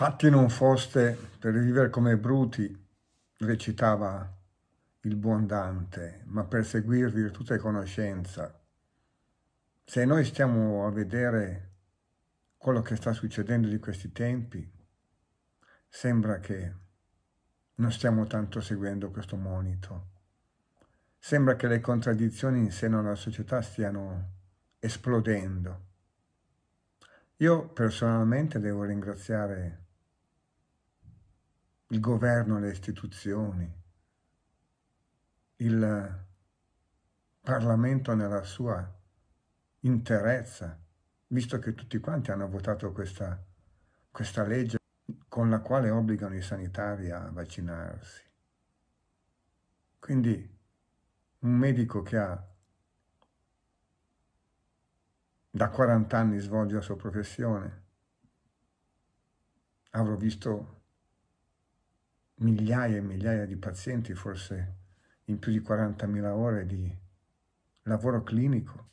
Fatti non foste per vivere come bruti, recitava il buon Dante, ma per seguir virtù e conoscenza. Se noi stiamo a vedere quello che sta succedendo di questi tempi, sembra che non stiamo tanto seguendo questo monito. Sembra che le contraddizioni in seno alla società stiano esplodendo. Io personalmente devo ringraziare il governo, le istituzioni, il Parlamento nella sua interezza, visto che tutti quanti hanno votato questa, questa legge con la quale obbligano i sanitari a vaccinarsi. Quindi un medico che ha da 40 anni svolge la sua professione, avrò visto migliaia e migliaia di pazienti, forse in più di 40.000 ore di lavoro clinico,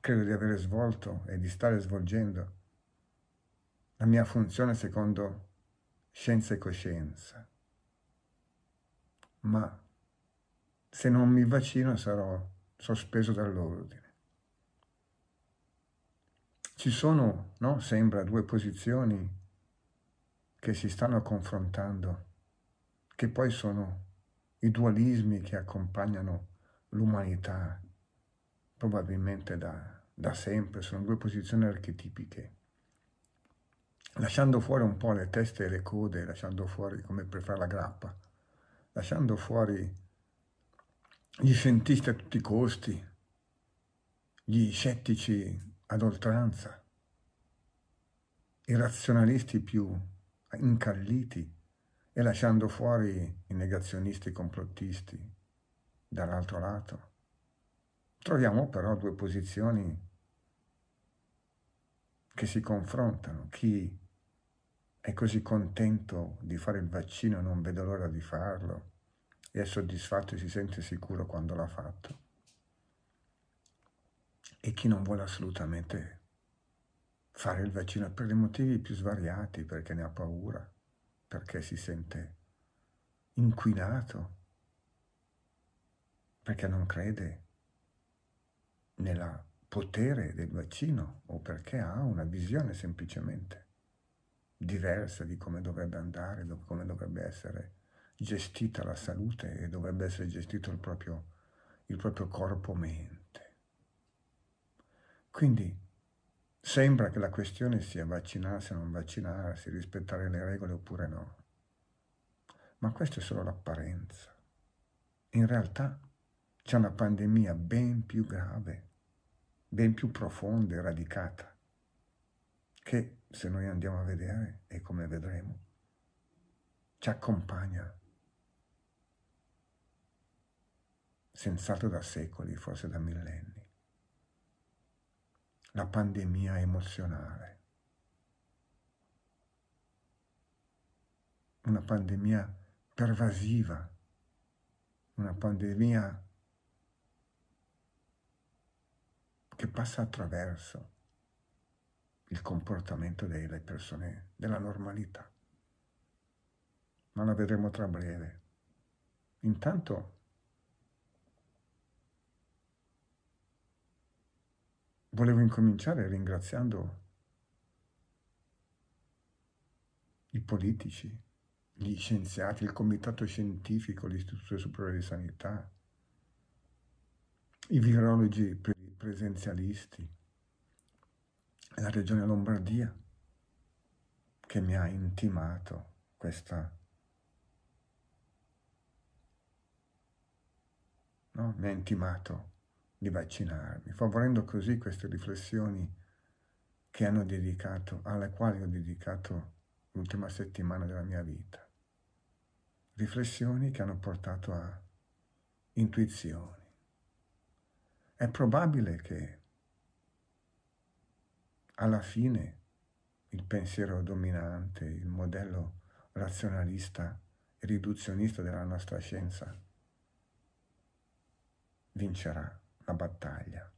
credo di aver svolto e di stare svolgendo la mia funzione secondo scienza e coscienza. Ma se non mi vaccino sarò sospeso dall'ordine. Ci sono, no, sembra, due posizioni che si stanno confrontando, che poi sono i dualismi che accompagnano l'umanità, probabilmente da, da sempre, sono due posizioni archetipiche. Lasciando fuori un po' le teste e le code, lasciando fuori come per fare la grappa, lasciando fuori gli scientisti a tutti i costi, gli scettici ad oltranza, i razionalisti più incalliti e lasciando fuori i negazionisti complottisti dall'altro lato. Troviamo però due posizioni che si confrontano. Chi è così contento di fare il vaccino e non vede l'ora di farlo e è soddisfatto e si sente sicuro quando l'ha fatto e chi non vuole assolutamente fare il vaccino per i motivi più svariati, perché ne ha paura, perché si sente inquinato, perché non crede nel potere del vaccino o perché ha una visione semplicemente diversa di come dovrebbe andare, come dovrebbe essere gestita la salute e dovrebbe essere gestito il proprio, proprio corpo-mente. Quindi sembra che la questione sia vaccinarsi o non vaccinarsi, rispettare le regole oppure no. Ma questa è solo l'apparenza. In realtà c'è una pandemia ben più grave, ben più profonda e radicata, che se noi andiamo a vedere, e come vedremo, ci accompagna senz'altro da secoli, forse da millenni la pandemia emozionale. Una pandemia pervasiva, una pandemia che passa attraverso il comportamento delle persone, della normalità. Ma la vedremo tra breve. Intanto volevo incominciare ringraziando i politici, gli scienziati, il comitato scientifico, l'Istituto Superiore di Sanità, i virologi presenzialisti, la Regione Lombardia che mi ha intimato questa no? mi ha intimato di vaccinarmi, favorendo così queste riflessioni che hanno dedicato, alle quali ho dedicato l'ultima settimana della mia vita. Riflessioni che hanno portato a intuizioni. È probabile che alla fine il pensiero dominante, il modello razionalista e riduzionista della nostra scienza vincerà la battaglia.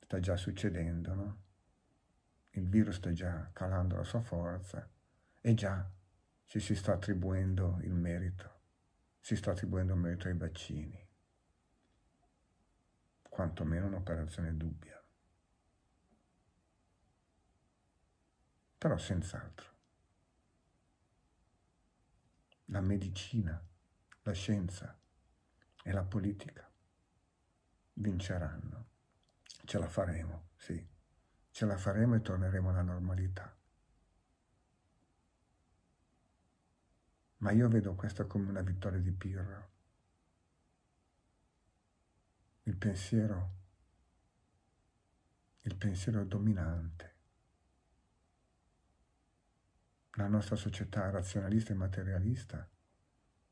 Sta già succedendo, no? Il virus sta già calando la sua forza e già ci si sta attribuendo il merito, si sta attribuendo il merito ai vaccini, quantomeno un'operazione dubbia. Però senz'altro la medicina, la scienza e la politica vinceranno. Ce la faremo, sì, ce la faremo e torneremo alla normalità. Ma io vedo questo come una vittoria di Pirro. Il pensiero, il pensiero dominante. La nostra società razionalista e materialista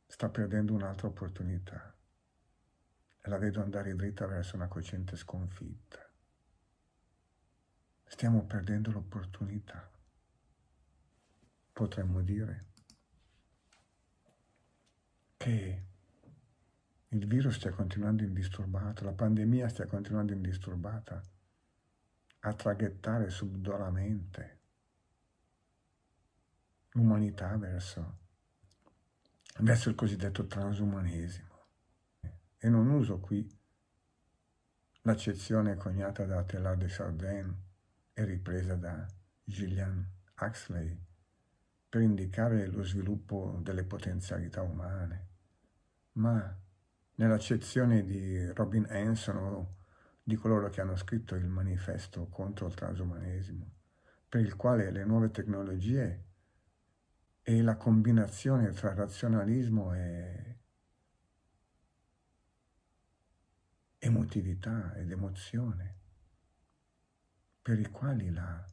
sta perdendo un'altra opportunità la vedo andare dritta verso una cocente sconfitta. Stiamo perdendo l'opportunità. Potremmo dire che il virus stia continuando indisturbato, la pandemia stia continuando indisturbata a traghettare subdolamente l'umanità verso, verso il cosiddetto transumanesimo. E non uso qui l'accezione coniata da Teilhard de Chardin e ripresa da Gillian Huxley per indicare lo sviluppo delle potenzialità umane, ma nell'accezione di Robin Hanson o di coloro che hanno scritto il manifesto contro il transumanesimo, per il quale le nuove tecnologie e la combinazione tra razionalismo e emotività ed emozione, per i quali la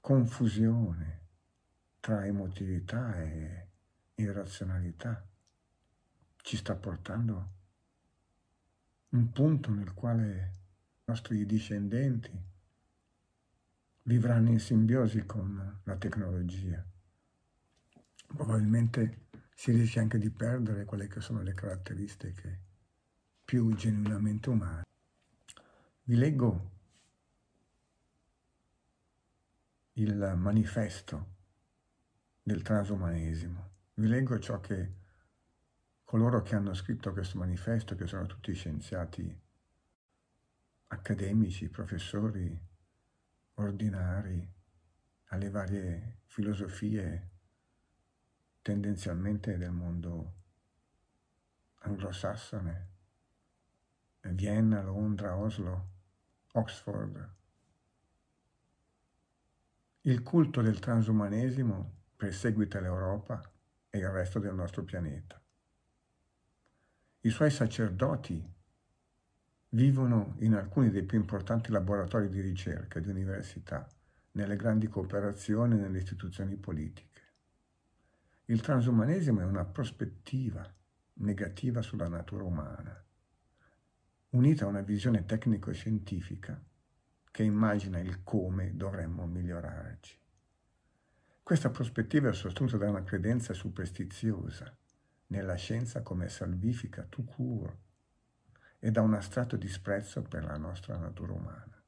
confusione tra emotività e irrazionalità ci sta portando un punto nel quale i nostri discendenti vivranno in simbiosi con la tecnologia. Probabilmente si rischia anche di perdere quelle che sono le caratteristiche più genuinamente umane. Vi leggo il manifesto del transumanesimo. Vi leggo ciò che coloro che hanno scritto questo manifesto, che sono tutti scienziati accademici, professori ordinari, alle varie filosofie tendenzialmente del mondo anglosassone, Vienna, Londra, Oslo, Oxford. Il culto del transumanesimo perseguita l'Europa e il resto del nostro pianeta. I suoi sacerdoti vivono in alcuni dei più importanti laboratori di ricerca e di università, nelle grandi cooperazioni e nelle istituzioni politiche. Il transumanesimo è una prospettiva negativa sulla natura umana, unita a una visione tecnico-scientifica che immagina il come dovremmo migliorarci. Questa prospettiva è sostenuta da una credenza superstiziosa nella scienza come salvifica tout court e da un astratto disprezzo per la nostra natura umana.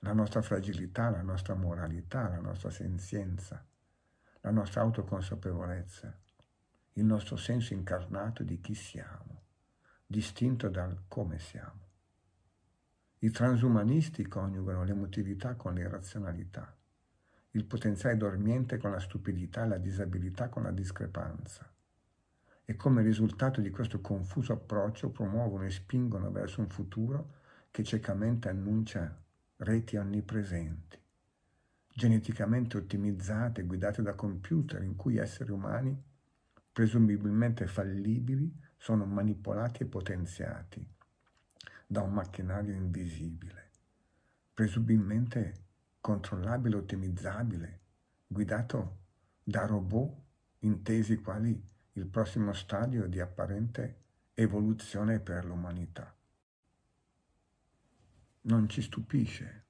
La nostra fragilità, la nostra moralità, la nostra senzienza, la nostra autoconsapevolezza, il nostro senso incarnato di chi siamo, distinto dal come siamo. I transumanisti coniugano l'emotività con l'irrazionalità il potenziale dormiente con la stupidità e la disabilità con la discrepanza. E come risultato di questo confuso approccio promuovono e spingono verso un futuro che ciecamente annuncia reti onnipresenti, geneticamente ottimizzate e guidate da computer in cui esseri umani, presumibilmente fallibili, sono manipolati e potenziati da un macchinario invisibile, presumibilmente controllabile, ottimizzabile, guidato da robot intesi quali il prossimo stadio di apparente evoluzione per l'umanità. Non ci stupisce,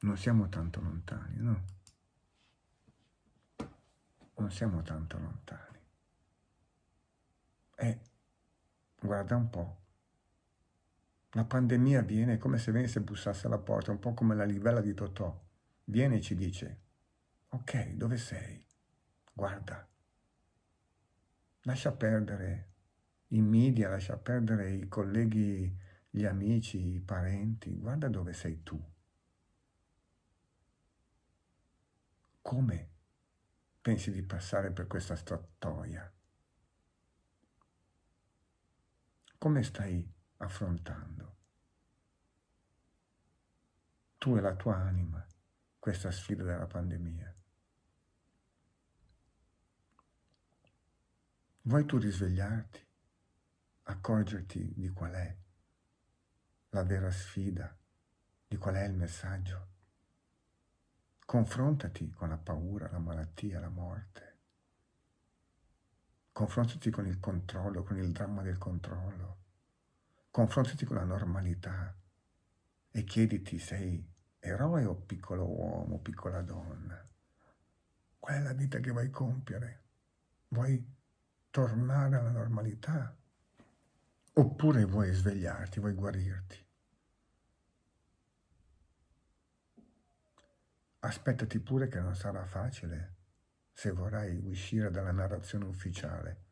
non siamo tanto lontani, no? Non siamo tanto lontani. E guarda un po', la pandemia viene come se venisse e bussasse alla porta, un po' come la livella di Totò. Viene e ci dice, Ok, dove sei? Guarda. Lascia perdere i media, lascia perdere i colleghi, gli amici, i parenti. Guarda dove sei tu. Come pensi di passare per questa strattoia? Come stai affrontando? Tu e la tua anima questa sfida della pandemia. Vuoi tu risvegliarti, accorgerti di qual è la vera sfida, di qual è il messaggio? Confrontati con la paura, la malattia, la morte. Confrontati con il controllo, con il dramma del controllo. Confrontati con la normalità e chiediti sei eroe o piccolo uomo, piccola donna. Qual è la vita che vuoi compiere? Vuoi tornare alla normalità? Oppure vuoi svegliarti, vuoi guarirti? Aspettati pure che non sarà facile se vorrai uscire dalla narrazione ufficiale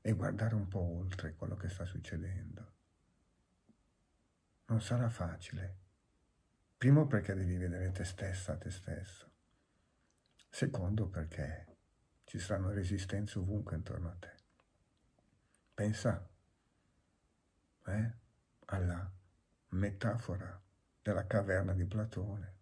e guardare un po' oltre quello che sta succedendo. Non sarà facile. Primo perché devi vedere te stessa, te stesso. Secondo perché ci saranno resistenze ovunque intorno a te. Pensa eh, alla metafora della caverna di Platone